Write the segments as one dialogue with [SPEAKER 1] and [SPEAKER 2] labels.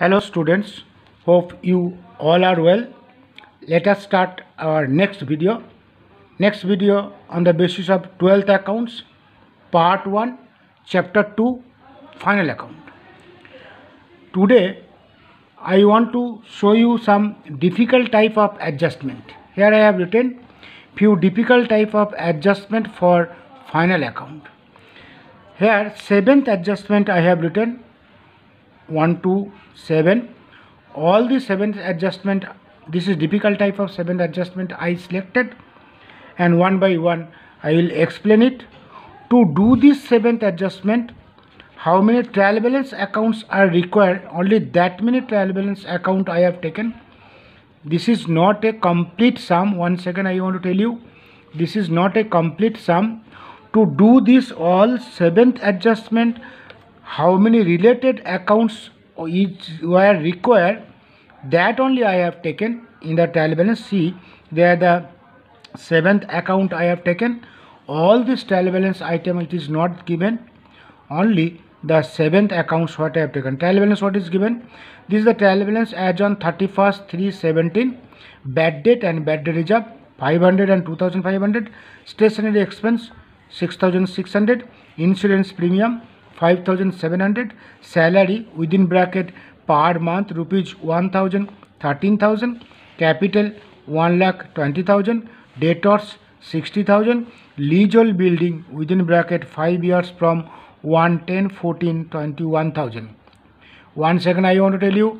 [SPEAKER 1] Hello students, hope you all are well. Let us start our next video. Next video on the basis of 12th accounts, part 1, chapter 2, final account. Today I want to show you some difficult type of adjustment. Here I have written few difficult type of adjustment for final account. Here seventh adjustment I have written 1 to 7 all the seventh adjustment this is difficult type of seventh adjustment i selected. And one by one i will explain it. To do this seventh adjustment how many trial balance accounts are required? Only that many trial balance account i have taken. This is not a complete sum. One second i want to tell you. This is not a complete sum. To do this all seventh adjustment how many related accounts each were required that only I have taken in the trial balance. See there the seventh account I have taken. All this trial balance item it is not given. Only the seventh accounts what I have taken. Trial balance what is given? This is the trial balance as on 31st 317 bad debt and bad debt reserve 500 and 2500 stationery expense 6600 insurance premium 5700 salary within bracket per month rupees 1000 13000 capital 1 lakh 20000 debtors 60000 legal building within bracket 5 years from 1 10 14 21000 one second i want to tell you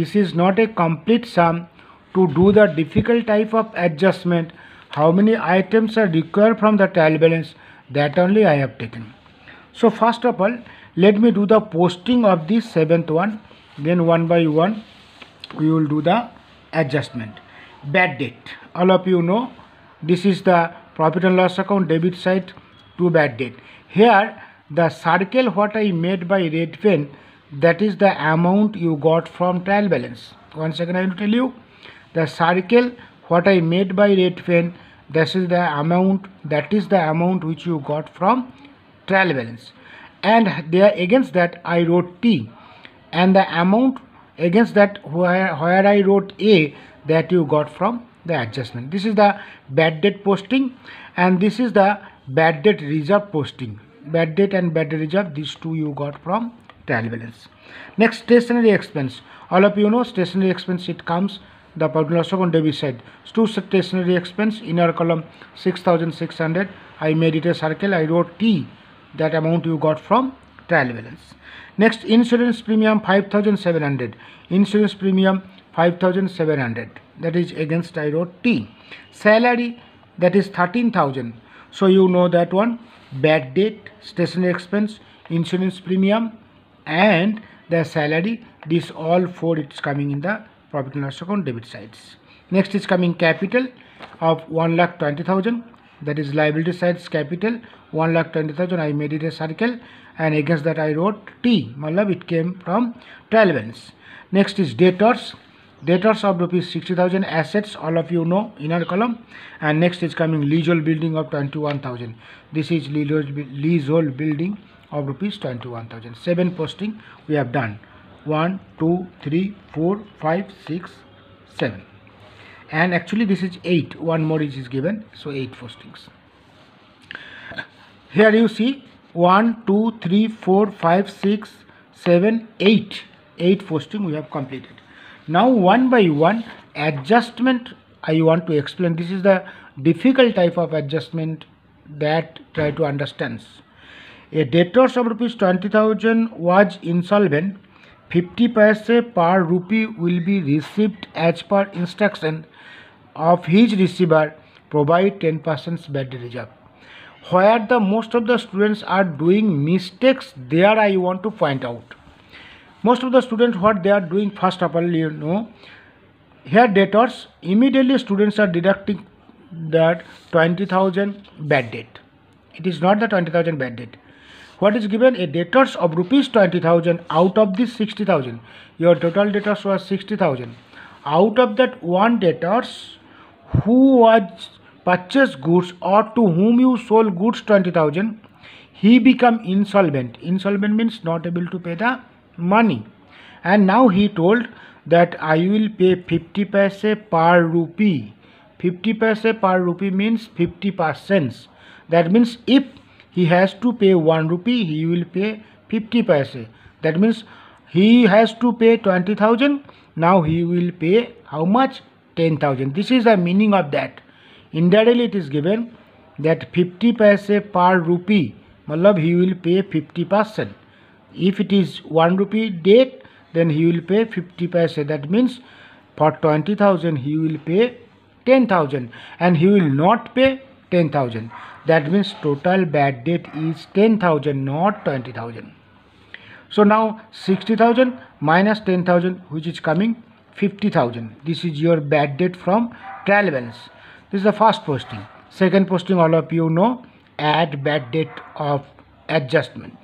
[SPEAKER 1] this is not a complete sum to do the difficult type of adjustment. How many items are required from the trial balance? That only i have taken so first of all let me do the posting of the seventh one. Then one by one we will do the adjustment. Bad debt all of you know this is the profit and loss account debit side to bad debt here the circle what i made by red pen that is the amount you got from trial balance. One second i will tell you. The circle what i made by red pen this is the amount that is the amount which you got from trial balance and there against that I wrote T and the amount against that where, where I wrote A that you got from the adjustment. This is the bad debt posting and this is the bad debt reserve posting. Bad debt and bad debt reserve these two you got from trial balance. Next stationery expense. All of you know stationery expense it comes the loss on debit side. Two stationery expense inner column 6600 I made it a circle I wrote T that amount you got from trial balance. Next insurance premium 5700 insurance premium 5700 that is against I wrote T. Salary that is 13000 so you know that one bad debt stationery expense insurance premium and the salary this all four it's coming in the profit and loss account debit sides. Next is coming capital of 1 lakh 20000 that is liability sides capital 1 lakh 20000 I made it a circle and against that I wrote T malab it came from trial balance next is debtors. Debtors of rupees 60000 assets all of you know inner column. And next is coming leasehold building of 21000 this is leasehold building of rupees 21000 seven posting we have done. One two three four five six seven and actually this is 8 one more is given. So 8 postings. Here you see 1 2 3 4 5 6 7 8 8 posting we have completed. Now one by one adjustment. I want to explain. This is the difficult type of adjustment that try to understand. A debtors of rupees 20000 was insolvent. 50 paise per rupee will be received as per instruction of his receiver provide 10% bad reserve. Where the most of the students are doing mistakes, there I want to point out. Most of the students what they are doing first of all you know here debtors immediately students are deducting that 20,000 bad debt. It is not the 20,000 bad debt. What is given a debtors of rupees 20,000 out of this 60,000. Your total debtors was 60,000. Out of that one debtors who was purchased goods or to whom you sold goods 20000 he become insolvent. Insolvent means not able to pay the money. And now he told that I will pay 50 paise per rupee. 50 paise per rupee means 50 percent. That means if he has to pay 1 rupee he will pay 50 paise. That means he has to pay 20000 now he will pay how much 10000 this is the meaning of that. Indirectly it is given that 50 paise per rupee matlab he will pay 50 percent. If it is 1 rupee debt then he will pay 50 paise. That means for 20000 he will pay 10000 and he will not pay 10000 that means total bad debt is 10000 not 20000 so now 60000 minus 10000 which is coming 50000 this is your bad debt from trial balance. This is the first posting. Second posting all of you know add bad debt of adjustment.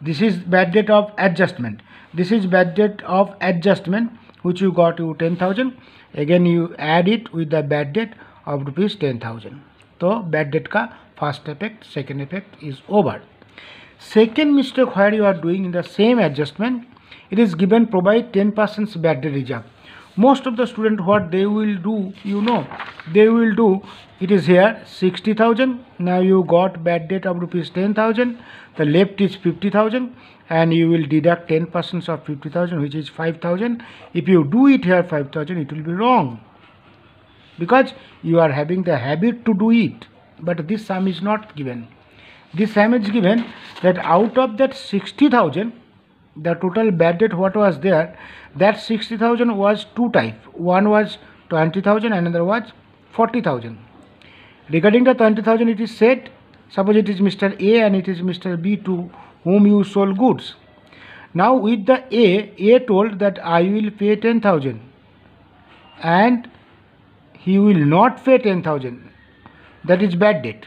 [SPEAKER 1] This is bad debt of adjustment. This is bad debt of adjustment which you got to 10000 again you add it with the bad debt of rupees 10000 so bad debt ka first effect second effect is over. Second mistake where you are doing in the same adjustment it is given provide 10 percent bad debt reserve most of the student what they will do you know they will do it is here 60000 now you got bad debt of rupees 10000 the left is 50000 and you will deduct 10 percent of 50000 which is 5000 if you do it here 5000 it will be wrong. Because you are having the habit to do it but this sum is not given. This sum is given that out of that 60000 the total bad debt what was there that 60000 was two type. One was 20000 another was 40000 regarding the 20000 it is said suppose it is mr a and it is mr b to whom you sold goods. Now with the a a told that i will pay 10000 and he will not pay 10000 that is bad debt.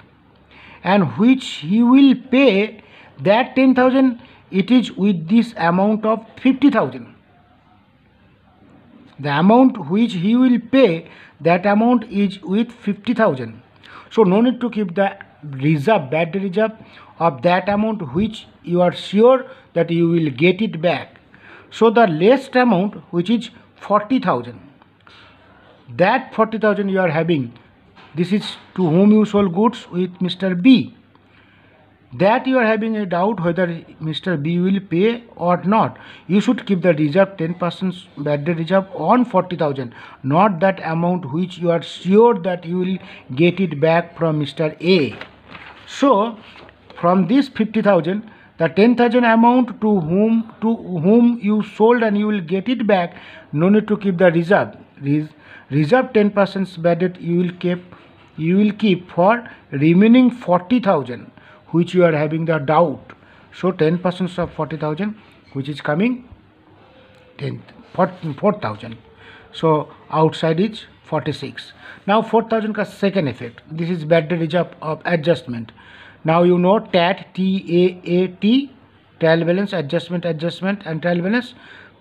[SPEAKER 1] And which he will pay that 10000 it is with this amount of 50000 the amount which he will pay that amount is with 50000 so no need to keep the reserve bad reserve of that amount which you are sure that you will get it back. So the least amount which is 40000 that 40000 you are having this is to whom you sold goods with mr b that you are having a doubt whether Mr. B will pay or not, you should keep the reserve 10% bad debt reserve on 40,000, not that amount which you are sure that you will get it back from Mr. A. So, from this 50,000, the 10,000 amount to whom to whom you sold and you will get it back, no need to keep the reserve. Res reserve 10% bad debt you will keep you will keep for remaining 40,000 which you are having the doubt. So 10 percent of 40000 which is coming 10 4000 so outside is 46 now 4000 ka second effect. This is debt reserve of adjustment. Now you know tat t a a t trial balance adjustment adjustment and trial balance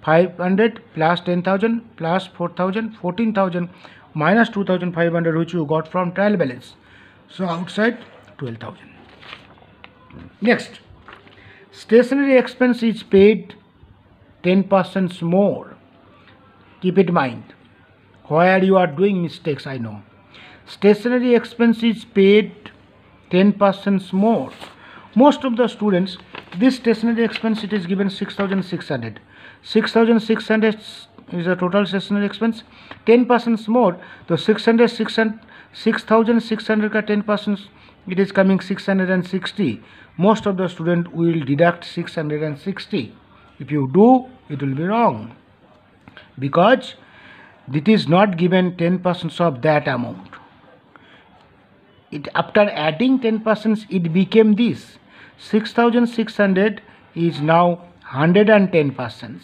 [SPEAKER 1] 500 plus 10000 plus 4000 14000 minus 2500 which you got from trial balance. So outside 12000 Next, stationery expense is paid 10% more. Keep it in mind. Where you are doing mistakes, I know. Stationery expense is paid 10% more. Most of the students, this stationery expense it is given 6600. 6600 is the total stationery expense. 10% more. The 600, 600 6600 ka 10% it is coming 660 most of the student will deduct 660 if you do it will be wrong. Because it is not given 10% of that amount. It after adding 10% it became this. 6600 is now 110%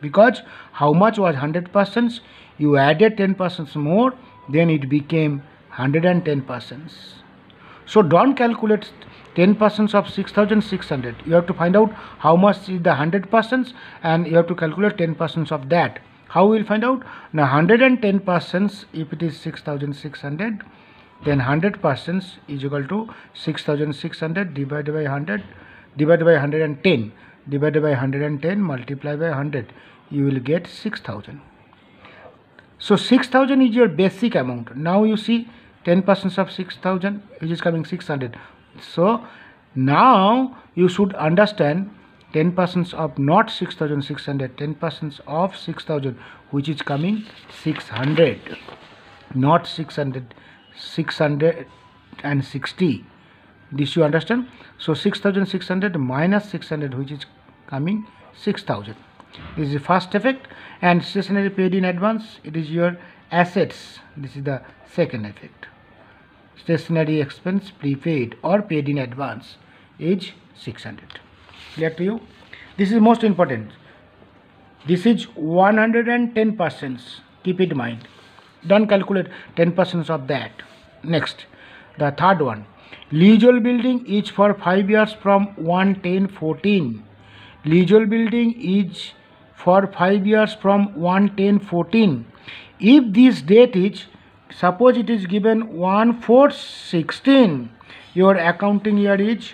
[SPEAKER 1] because how much was 100% you added 10% more then it became 110% so don't calculate 10% of 6600 you have to find out how much is the 100% and you have to calculate 10% of that. How we will find out? Now 110% if it is 6600 then 100% is equal to 6600 divided by 100 divided by 110 divided by 110 multiply by 100 you will get 6000 so 6000 is your basic amount. Now you see 10 percent of 6000 which is coming 600 so now you should understand 10 percent of not 6600 10 percent of 6000 which is coming 600 not 600 660 this you understand? So 6600 minus 600 which is coming 6000 this is the first effect and stationery paid in advance it is your assets. This is the second effect stationery expense prepaid or paid in advance is 600 clear to you? This is most important. This is 110 percent. Keep it in mind. Don't calculate 10 percent of that. Next the third one. Legal building is for 5 years from 110 14 legal building is for 5 years from 110 14 if this date is suppose it is given 1 4 16 your accounting year is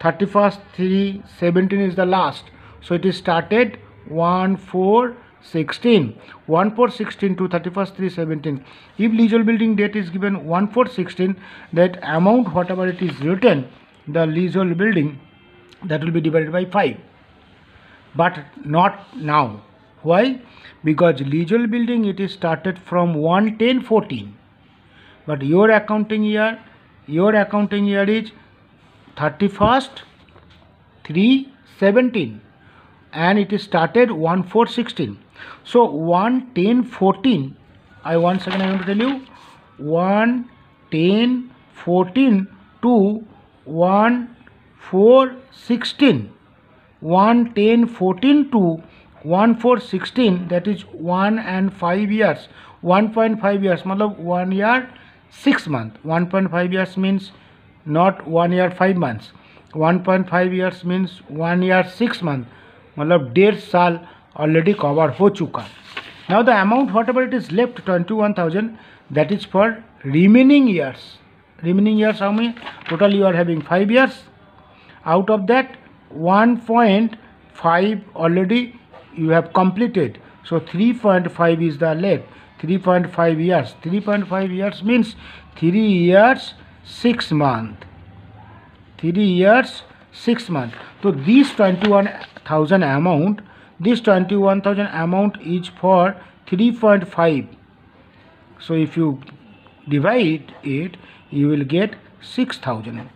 [SPEAKER 1] 31st 3 17 is the last. So it is started 1 4 16 1 4 16 to 31st 3 17 if legal building date is given 1 4 16 that amount whatever it is written the legal building that will be divided by 5 but not now why? Because legal building it is started from 110 14 but your accounting year your accounting year is 31st 3 17 and it is started 1 4 16 so 1 10 14 I once again I want to tell you 1 10 14 to 1 4 16 1 10 14 to 1 4 16 that is 1 and 5 years 1.5 years matlab 1 year 6 month 1.5 years means not 1 year 5 months 1.5 years means 1 year 6 month मतलब डेढ़ साल already cover हो चुका now the amount what ever it is left twenty one thousand that is for remaining years remaining years how many total you are having 5 years out of that 1.5 already you have completed. So 3.5 is the left 3.5 years. 3.5 years means 3 years 6 month. 3 years 6 month. So this 21000 amount this 21000 amount is for 3.5 so if you divide it you will get 6000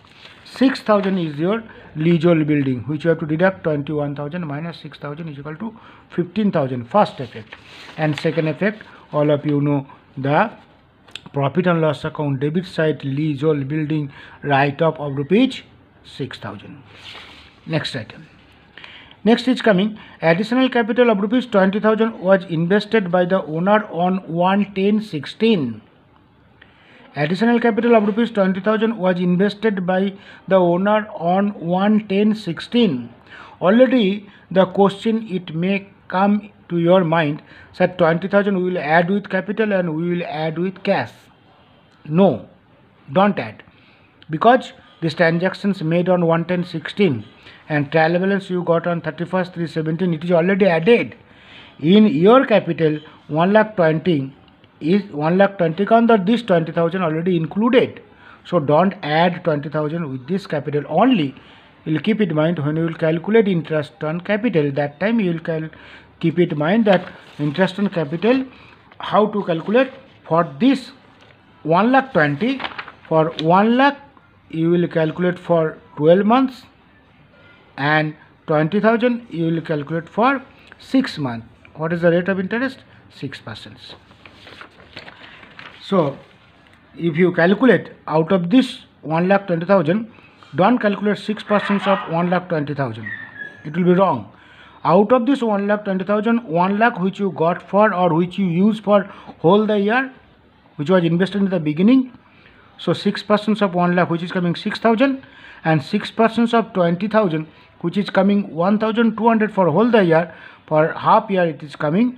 [SPEAKER 1] 6000 is your legal building which you have to deduct 21000 minus 6000 is equal to 15000 first effect. And second effect all of you know the profit and loss account debit side leasehold building write off of rupees 6000 next item. Next is coming. Additional capital of rupees 20,000 was invested by the owner on 11016. Additional capital of rupees 20,000 was invested by the owner on 11016. Already the question it may come to your mind that 20,000 we will add with capital and we will add with cash. No, don't add because this transactions made on 11016 and trial balance you got on 31st 317 it is already added in your capital 1 lakh 20 is 1 lakh 20 count that this 20000 already included so don't add 20000 with this capital only you'll keep it in mind when you will calculate interest on capital that time you will keep it in mind that interest on capital how to calculate for this 1 lakh 20 for 1 lakh you will calculate for 12 months and 20,000 you will calculate for 6 months. What is the rate of interest? 6 percent. So if you calculate out of this 1 lakh 20,000 don't calculate 6 percent of 1 lakh 20,000 it will be wrong. Out of this 1 lakh 20,000 1 lakh which you got for or which you use for whole the year which was invested in the beginning so 6 percent of 1 lakh which is coming 6,000 and 6 percent of 20,000 which is coming 1200 for whole the year for half year it is coming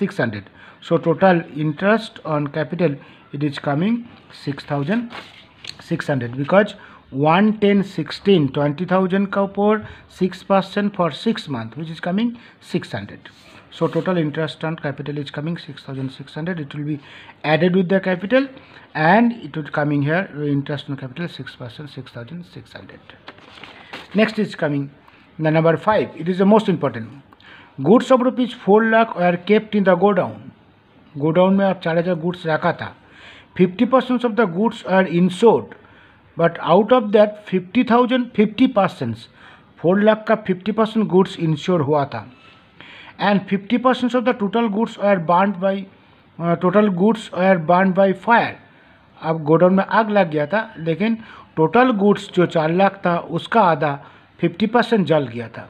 [SPEAKER 1] 600 so total interest on capital it is coming 6600 because 110 20000 6% for 6 month which is coming 600 so total interest on capital is coming 6600 it will be added with the capital and it will coming here interest on capital 6% 6600 next is coming the number 5 it is the most important. Goods of rupees 4 lakh are kept in the go down godown में आप चार हज़ार goods रखा था। Fifty percent of the goods are insured but out of that fifty thousand fifty percent four lakh का fifty percent goods insure हुआ था। And fifty percent of the total goods are burn by total goods are burn by fire अब godown में आग लग गया था, लेकिन टोटल गुड्स जो चार लाख था, उसका आधा फिफ्टी परसेंट जल गया था।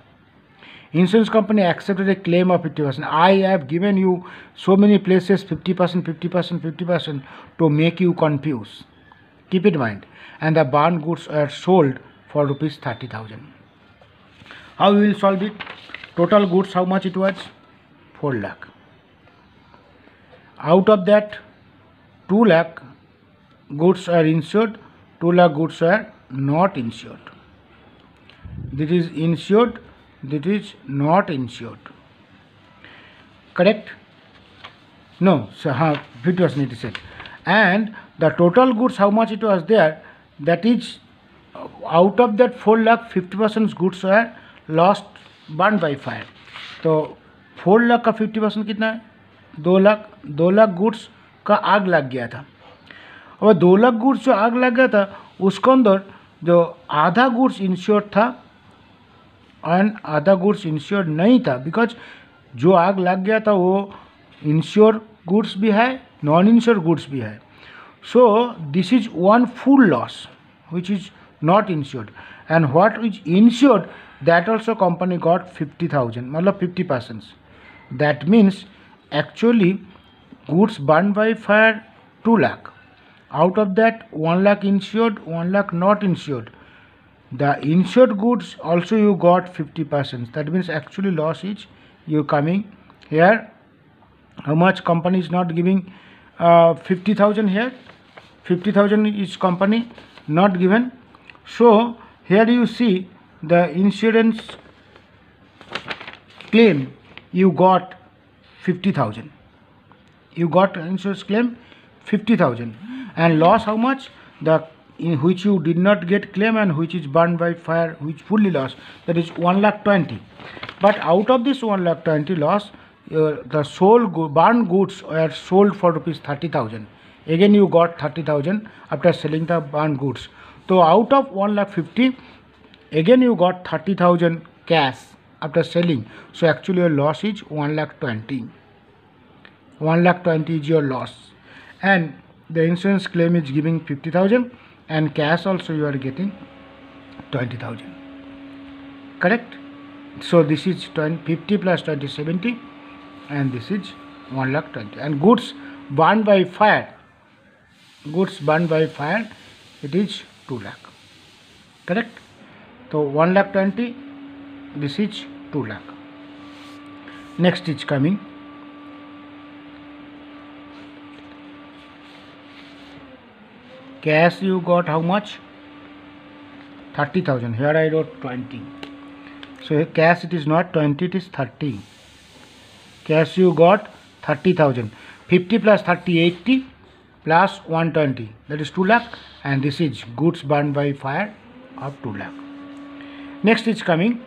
[SPEAKER 1] Insurance company accepted a claim of 50%. I have given you so many places 50%, 50%, 50% to make you confused. Keep it in mind. And the barn goods are sold for rupees 30,000. How we will solve it? Total goods, how much it was? 4 lakh. Out of that, 2 lakh goods are insured, 2 lakh goods are not insured. This is insured this is not insured correct no हाँ it was neat set and the total goods how much it was there that is out of that four lakh fifty percent goods है lost burn by fire तो four lakh का fifty percent कितना है? दो लाख दो lakh goods का आग लग गया था। और दो लाख गुड्स जो आग लग गया था, उसके अंदर जो आधा गुड्स इंश्योर था एंड आधा गुड्स इंश्योर नहीं था। बिकॉज़ जो आग लग गया था, वो इंश्योर गुड्स भी है नॉन इंश्योर गुड्स भी है। So this is one full loss which is not insured and what is insured that also company got fifty thousand मतलब fifty percent that means actually goods burn by fire two lakh out of that one lakh insured one lakh not insured the insured goods also you got 50 percent. That means actually loss is you coming here. How much company is not giving uh, 50000 here? 50000 is company not given. So here you see the insurance claim you got 50000 you got insurance claim 50000 and loss how much? The in which you did not get claim and which is burned by fire which fully lost. That is 1 lakh 20 but out of this 1 lakh 20 loss uh, the sold go- burned goods were sold for rupees 30000 again you got 30000 after selling the burned goods. So out of 1 lakh 50 again you got 30000 cash after selling. So actually your loss is 1 lakh 20 1 lakh 20 is your loss. And the insurance claim is giving 50000 and cash also you are getting 20000 correct? So this is 20, 50 plus 20 70 and this is 1 lakh 20 and goods burned by fire. Goods burned by fire it is 2 lakh. Correct? So 1 lakh 20 this is 2 lakh. Next is coming cash you got how much? 30000 here i wrote 20 so cash it is not 20 it is 30 cash you got 30000 50 plus 30 80 plus 120 that is 2 lakh. And this is goods burned by fire of 2 lakh. Next is coming.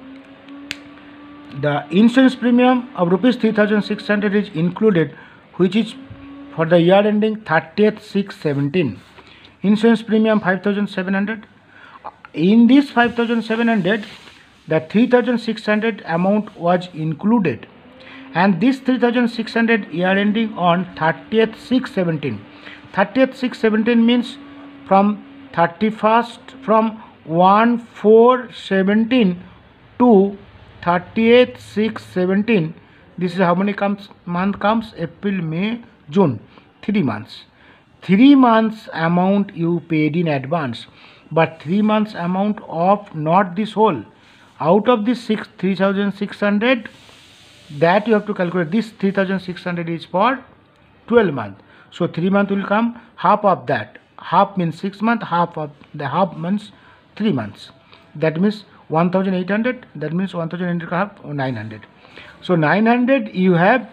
[SPEAKER 1] The insurance premium of rupees 3600 is included which is for the year ending 30th 6 17 insurance premium 5700 in this 5700 the 3600 amount was included. And this 3600 year ending on 30th 6 17 30th 6 17 means from 31st from 1 4 17 to 30th 6 17 this is how many comes month comes? April may june. 3 months 3 months amount you paid in advance but 3 months amount of not this whole out of this 6 3600 that you have to calculate this 3600 is for 12 month so 3 month will come half of that half means 6 month half of the half means 3 months. That means 1800, that means 1800 half or 900. So 900 you have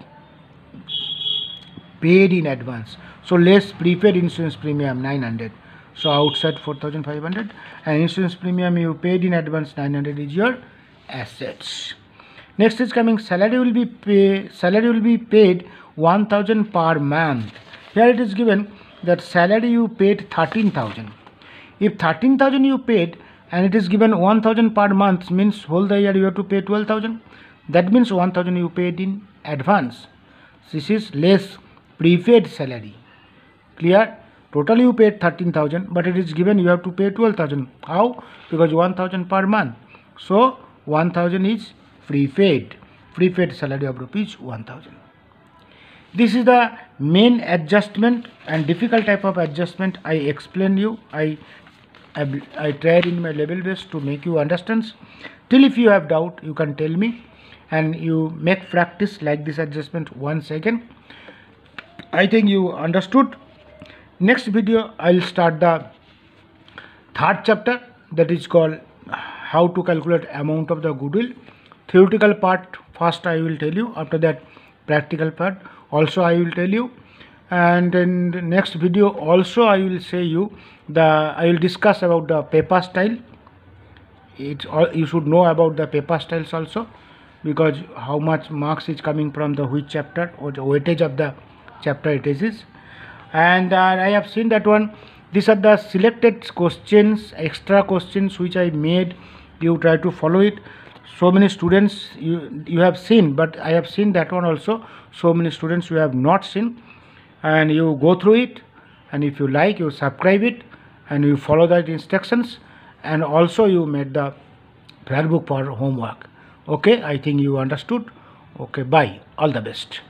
[SPEAKER 1] paid in advance. So less prepaid insurance premium 900. So outside 4500 and insurance premium you paid in advance 900 is your assets. Next is coming salary will be pay, salary will be paid 1000 per month. Here it is given that salary you paid 13000. If 13000 you paid and it is given 1000 per month means whole the year you have to pay 12000 that means 1000 you paid in advance this is less prepaid salary. Clear? Total you paid 13000 but it is given you have to pay 12000 how? Because 1000 per month. So 1000 is prepaid. Prepaid salary of rupees 1000 this is the main adjustment and difficult type of adjustment i explained you. I I, I tried in my level best to make you understand. Till if you have doubt, you can tell me and you make practice like this adjustment once again. I think you understood. Next video, I'll start the third chapter that is called how to calculate amount of the goodwill. Theoretical part first I will tell you. After that, practical part also I will tell you and in the next video also I will say you the I will discuss about the paper style it's all you should know about the paper styles also because how much marks is coming from the which chapter or the weightage of the chapter it is and uh, I have seen that one. These are the selected questions extra questions which I made. You try to follow it. So many students you you have seen but I have seen that one also. So many students you have not seen. And you go through it. And if you like you subscribe it. And you follow that instructions. And also you made the prayer book for homework. Okay? I think you understood. Okay bye. All the best